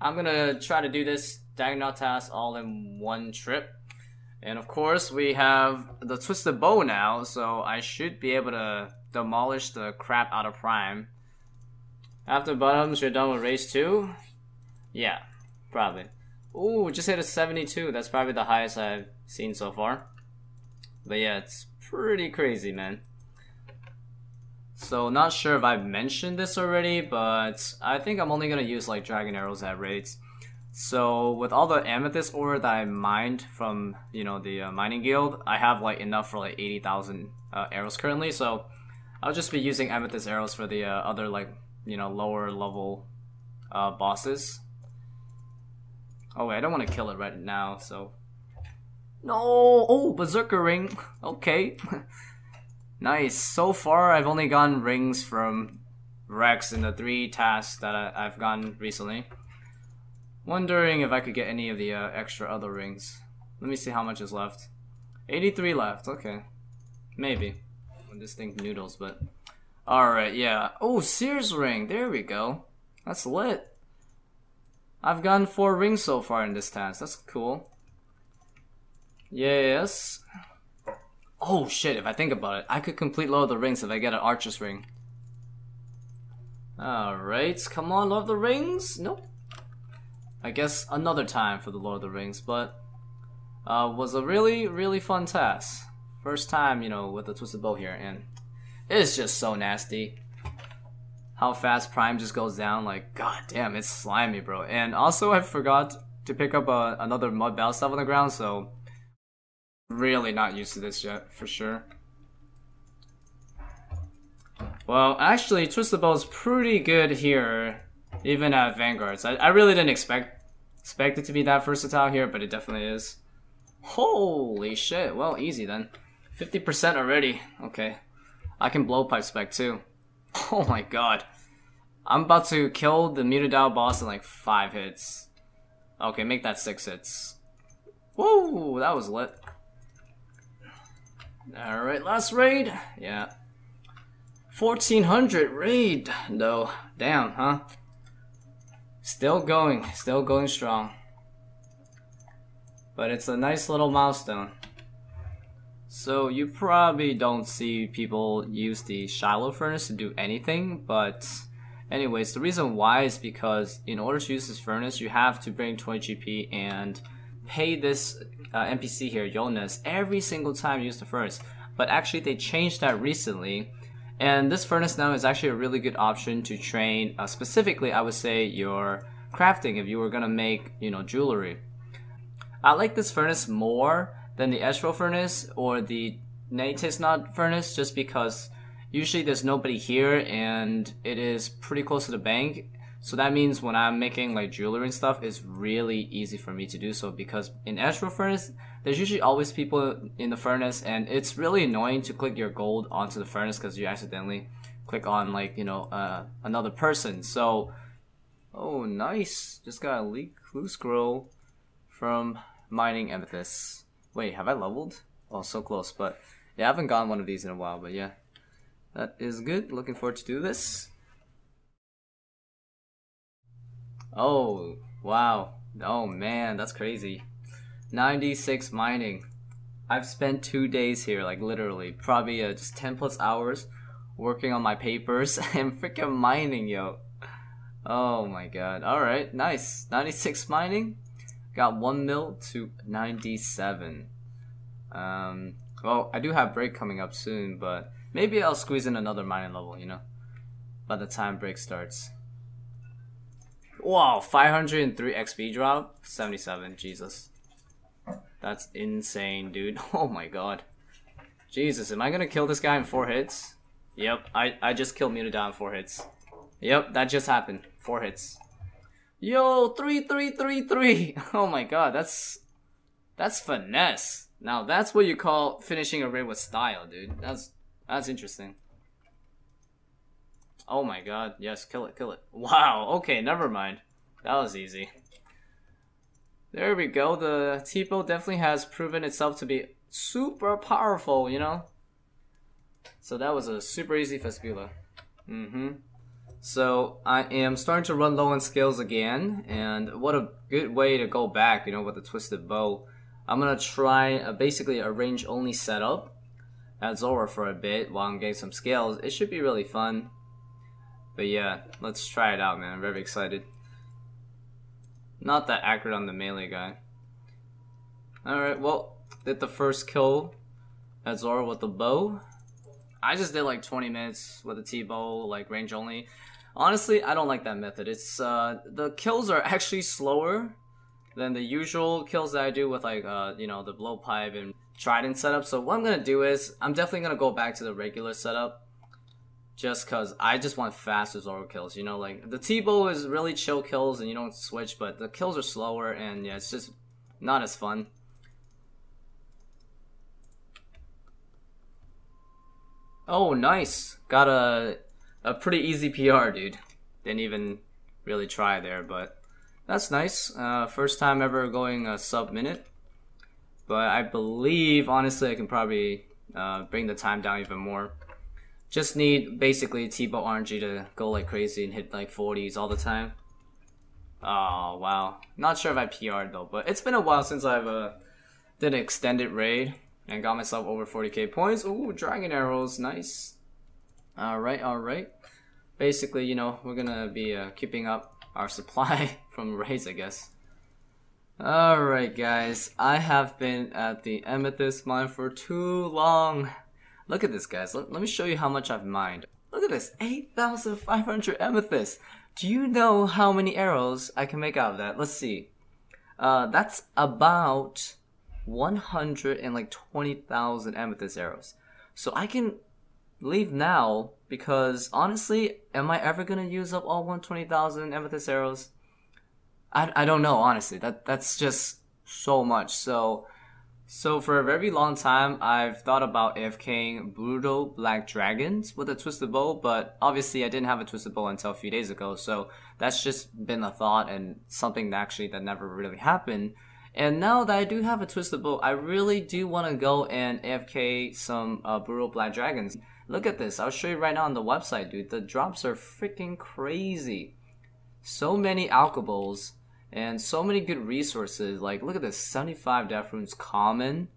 I'm gonna try to do this Dagannoth task all in one trip. And of course, we have the Twisted Bow now, so I should be able to demolish the crap out of Prime. After bottoms, you're done with race 2? Yeah, probably. Ooh, just hit a 72. That's probably the highest I've seen so far. But yeah, it's pretty crazy, man. So not sure if I've mentioned this already, but I think I'm only gonna use like dragon arrows at raids. So with all the amethyst ore that I mined from you know the uh, mining guild, I have like enough for like 80,000 uh, arrows currently. So I'll just be using amethyst arrows for the uh, other like you know lower level uh, bosses. Oh wait, I don't want to kill it right now, so no. Oh, berserker ring. Okay. Nice. So far, I've only gotten rings from Rex in the three tasks that I, have gotten recently. Wondering if I could get any of the uh, extra other rings. Let me see how much is left. 83 left. Okay. Maybe. When this thing noodles, but... Alright, yeah. Oh, Seers ring. There we go. That's lit. I've gotten four rings so far in this task. That's cool. Yes. Oh shit, if I think about it, I could complete Lord of the Rings if I get an Archer's Ring. Alright, come on, Lord of the Rings? Nope. I guess another time for the Lord of the Rings, but uh, was a really, really fun task. First time, you know, with the Twisted Bow here, and it's just so nasty. How fast Prime just goes down, like, god damn, it's slimy, bro. And also, I forgot to pick up a, uh, another mud battlestaff on the ground, so really not used to this yet, for sure. Well, actually, Twisted Bow is pretty good here, even at Vanguards. I, I really didn't expect expect it to be that versatile here, but it definitely is. Holy shit, well, easy then. 50% already, okay. I can blowpipe spec too. Oh my god. I'm about to kill the Muttadile boss in like 5 hits. Okay, make that 6 hits. Whoa, that was lit. Alright, last raid. Yeah. 1400 raid, though. Damn, huh? Still going, still going strong. But it's a nice little milestone. So you probably don't see people use the Shilo furnace to do anything, but anyways, the reason why is because in order to use this furnace, you have to bring 20 GP and pay this uh, NPC here, Jonas, every single time you use the furnace. But actually, they changed that recently. And this furnace now is actually a really good option to train, uh, specifically, I would say, your crafting if you were gonna make, you know, jewelry. I like this furnace more than the Ezreal furnace or the Neitiznot furnace just because usually there's nobody here and it is pretty close to the bank so that means when I'm making like jewelry and stuff, it's really easy for me to do so because in Ezreal Furnace, there's usually always people in the furnace and it's really annoying to click your gold onto the furnace because you accidentally click on like, you know, uh, another person. So, oh nice, just got a leak clue scroll from mining amethyst. Wait, have I leveled? Oh, so close, but yeah, I haven't gotten one of these in a while, but yeah. That is good, looking forward to do this. Oh, wow. Oh man, that's crazy. 96 mining. I've spent two days here, like literally, probably uh, just 10 plus hours working on my papers and freaking mining, yo. Oh my god. Alright, nice. 96 mining. Got 1 mil to 97. Um, well, I do have break coming up soon, but maybe I'll squeeze in another mining level, you know, by the time break starts. Wow, 503 XP drop? 77, Jesus. That's insane, dude. Oh my god. Jesus, am I gonna kill this guy in 4 hits? Yep, I, I just killed Muttadile in 4 hits. Yep, that just happened. 4 hits. Yo, 3333! Oh my god, that's... That's finesse. Now that's what you call finishing a raid with style, dude. That's that's interesting. Oh my god, yes, kill it, kill it. Wow, okay, never mind. That was easy. There we go, the T-bow definitely has proven itself to be super powerful, you know? So that was a super easy Vespula. Mm-hmm. So I am starting to run low on skills again, and what a good way to go back, you know, with the twisted bow. I'm gonna try a, basically a range only setup at Zulrah for a bit while I'm getting some skills. It should be really fun. But yeah, let's try it out, man. I'm very excited. Not that accurate on the melee guy. Alright, well, did the first kill at Zulrah with the bow. I just did like 20 minutes with a T-bow, like range only. Honestly, I don't like that method. It's uh, the kills are actually slower than the usual kills that I do with like uh, you know the blowpipe and trident setup. So what I'm gonna do is I'm definitely gonna go back to the regular setup, just cause I just want fast Zulrah kills. You know, like the T-bow is really chill kills and you don't switch, but the kills are slower and yeah, it's just not as fun. Oh, nice. Got a a pretty easy PR, dude. Didn't even really try there, but that's nice. Uh, first time ever going a sub minute. But I believe, honestly, I can probably uh, bring the time down even more. Just need basically T-Bow RNG to go like crazy and hit like 40s all the time. Oh, wow. Not sure if I PR'd though, but it's been a while since I've uh, did an extended raid and got myself over 40k points. Ooh, dragon arrows, nice. Alright, alright. Basically, you know, we're gonna be uh, keeping up our supply from raids, I guess. Alright guys, I have been at the Amethyst mine for too long. Look at this guys, let, let me show you how much I've mined. Look at this, 8,500 Amethyst. Do you know how many arrows I can make out of that? Let's see. Uh, that's about 100 and like 20,000 amethyst arrows. So I can leave now because honestly, am I ever gonna use up all 120,000 amethyst arrows? I, I don't know honestly. That that's just so much. So so for a very long time, I've thought about AFKing brutal black dragons with a twisted bow, but obviously I didn't have a twisted bow until a few days ago. So that's just been a thought and something that actually that never really happened. And now that I do have a Twisted Bow, I really do want to go and AFK some uh, Brutal Black Dragons. Look at this, I'll show you right now on the website, dude. The drops are freaking crazy. So many alchables and so many good resources. Like, look at this, 75 Death Runes common.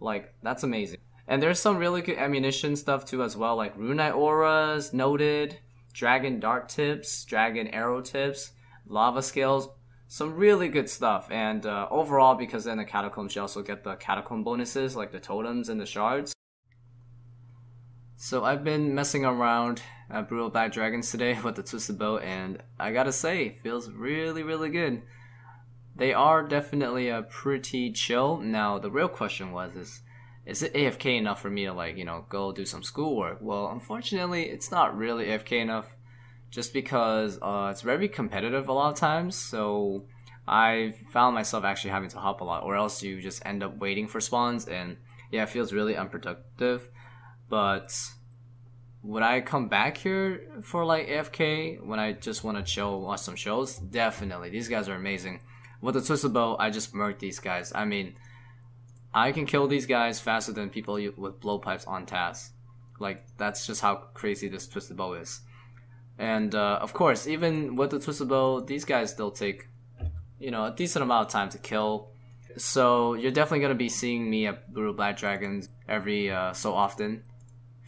Like, that's amazing. And there's some really good ammunition stuff too as well, like Runite Ores, noted, Dragon Dart tips, Dragon Arrow tips, Lava Scales, some really good stuff. And uh, overall, because in the catacombs, you also get the catacomb bonuses like the totems and the shards. So I've been messing around at Brutal Black Dragons today with the Twisted Bow, and I gotta say, feels really, really good. They are definitely a uh, pretty chill. Now, the real question was, is, is it AFK enough for me to like, you know, go do some schoolwork? Well, unfortunately, it's not really AFK enough just because uh, it's very competitive a lot of times. So I found myself actually having to hop a lot, or else you just end up waiting for spawns, and yeah, it feels really unproductive. But would I come back here for like AFK when I just want to chill, watch some shows? Definitely. These guys are amazing. With the Twisted Bow, I just murked these guys. I mean, I can kill these guys faster than people with blowpipes on task. Like, that's just how crazy this Twisted Bow is. And uh, of course, even with the twisted bow, these guys still take, you know, a decent amount of time to kill. So you're definitely gonna be seeing me at Brutal Black Dragons every uh, so often,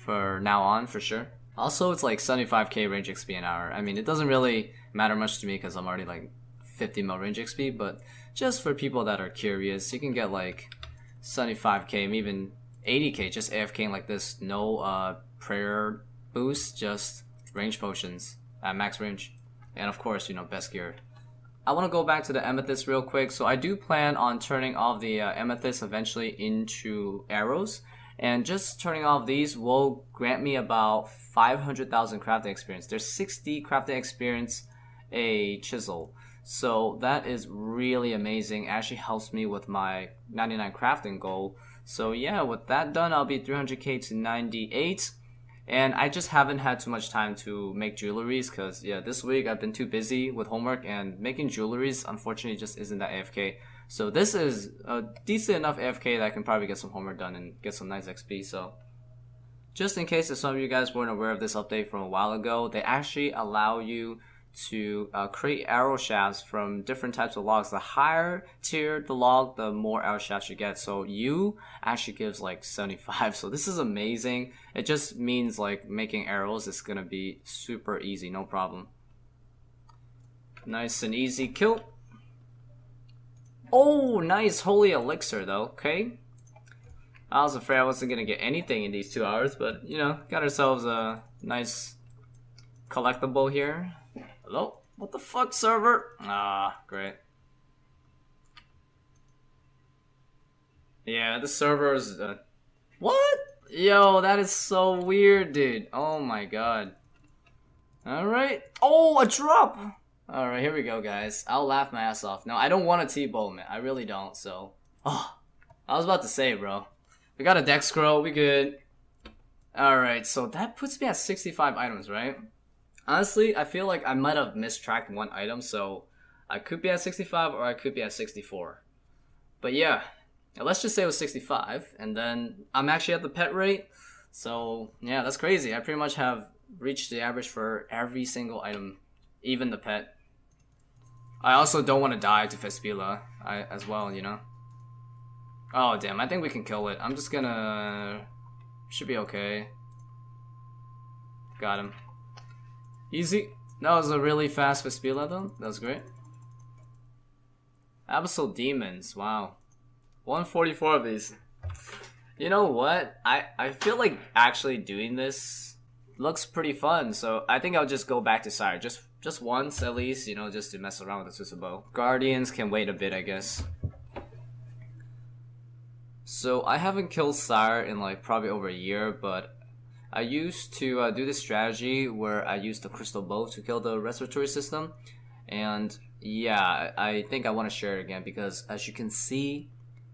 for now on for sure. Also, it's like 75k range XP an hour. I mean, it doesn't really matter much to me because I'm already like 50 mil range XP, but just for people that are curious, you can get like 75k, even 80k just AFKing like this, no uh, prayer boost, just range potions at max range. And of course, you know, best gear. I want to go back to the amethyst real quick. So I do plan on turning all the uh, amethyst eventually into arrows. And just turning off these will grant me about 500,000 crafting experience. There's 60 crafting experience a chisel. So that is really amazing. It actually helps me with my 99 crafting goal. So yeah, with that done, I'll be 300k to 98. And I just haven't had too much time to make jewelries because, yeah, this week I've been too busy with homework and making jewelries, unfortunately, just isn't that AFK. So this is a decent enough AFK that I can probably get some homework done and get some nice XP. So just in case if some of you guys weren't aware of this update from a while ago, they actually allow you to uh, create arrow shafts from different types of logs. The higher tier the log, the more arrow shafts you get. So Yew actually gives like 75. So this is amazing. It just means like making arrows is gonna be super easy, no problem. Nice and easy kill. Oh, nice holy elixir though, okay. I was afraid I wasn't gonna get anything in these two hours, but you know, got ourselves a nice collectible here. Hello? What the fuck, server? Ah, great. Yeah, the server is... Uh... What? Yo, that is so weird, dude. Oh my god. Alright. Oh, a drop! Alright, here we go, guys. I'll laugh my ass off. No, I don't want a T-bow, man. I really don't, so... Oh, I was about to say, bro. We got a deck scroll, we good. Alright, so that puts me at 65 items, right? Honestly, I feel like I might have mistracked one item, so I could be at 65 or I could be at 64. But yeah, let's just say it was 65, and then I'm actually at the pet rate, so yeah, that's crazy. I pretty much have reached the average for every single item, even the pet. I also don't want to die to Vespula I, as well, you know? Oh damn, I think we can kill it. I'm just gonna... Should be okay. Got him. Easy. That was a really fast Vespula though. That was great. Abyssal Demons. Wow. 144 of these. You know what? I, I feel like actually doing this looks pretty fun, so I think I'll just go back to Sire. Just just once at least, you know, just to mess around with the Twisted Guardians can wait a bit, I guess. So I haven't killed Sire in like probably over a year, but I used to uh, do this strategy where I used the crystal bow to kill the respiratory system. And yeah, I think I want to share it again because as you can see,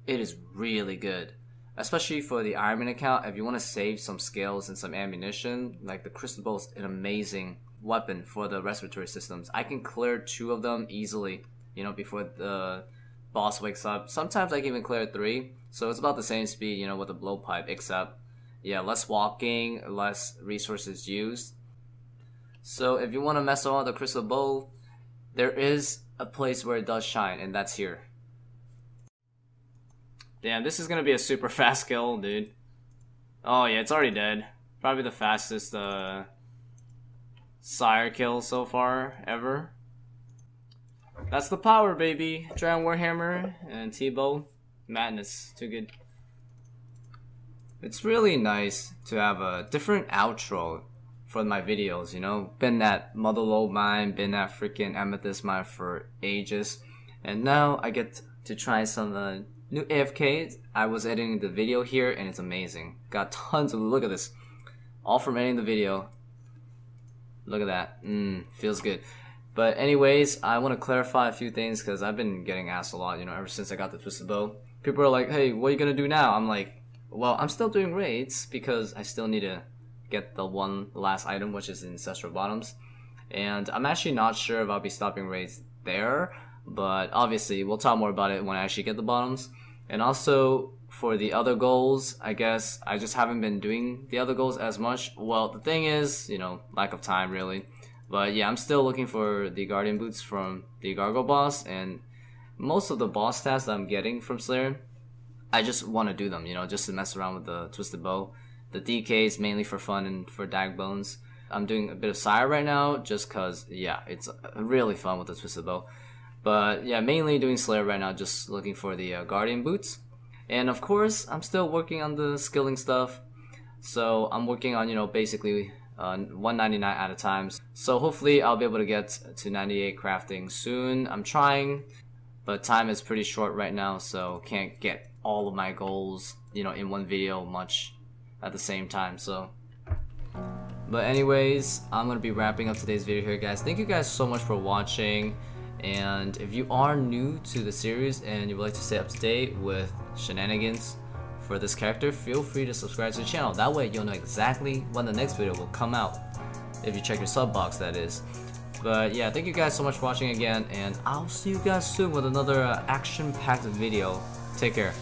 it is really good. Especially for the Ironman account, if you want to save some skills and some ammunition, like the crystal bow is an amazing weapon for the respiratory systems. I can clear two of them easily, you know, before the boss wakes up. Sometimes I can even clear three, so it's about the same speed, you know, with the blowpipe, except yeah, less walking, less resources used. So if you want to mess around the crystal bow, there is a place where it does shine, and that's here. Damn, this is gonna be a super fast kill, dude. Oh yeah, it's already dead. Probably the fastest uh, sire kill so far ever. That's the power, baby. Dragon Warhammer and T-bow. Madness. Too good. It's really nice to have a different outro for my videos, you know? Been at Motherlode Mine, been at freaking Amethyst Mine for ages. And now I get to try some uh, new AFKs. I was editing the video here and it's amazing. Got tons of, look at this. All from editing the video. Look at that. Mmm, feels good. But anyways, I want to clarify a few things because I've been getting asked a lot, you know, ever since I got the Twisted Bow. People are like, hey, what are you going to do now? I'm like, well, I'm still doing raids because I still need to get the one last item, which is Ancestral Bottoms. And I'm actually not sure if I'll be stopping raids there, but obviously we'll talk more about it when I actually get the bottoms. And also for the other goals, I guess I just haven't been doing the other goals as much. Well, the thing is, you know, lack of time really. But yeah, I'm still looking for the Guardian Boots from the Gargoyle boss, and most of the boss tasks I'm getting from Slayer I just want to do them, you know, just to mess around with the twisted bow. The DK is mainly for fun and for dag bones. I'm doing a bit of Sire right now, just cause yeah, it's really fun with the twisted bow. But yeah, mainly doing Slayer right now, just looking for the uh, Guardian boots. And of course, I'm still working on the skilling stuff. So I'm working on, you know, basically uh, 199 at a time. So hopefully I'll be able to get to 98 crafting soon. I'm trying, but time is pretty short right now, so can't get all of my goals, you know, in one video much at the same time. So, but anyways, I'm gonna be wrapping up today's video here, guys. Thank you guys so much for watching. And if you are new to the series and you would like to stay up to date with shenanigans for this character, feel free to subscribe to the channel. That way you'll know exactly when the next video will come out. If you check your sub box, that is. But yeah, thank you guys so much for watching again, and I'll see you guys soon with another uh, action-packed video. Take care.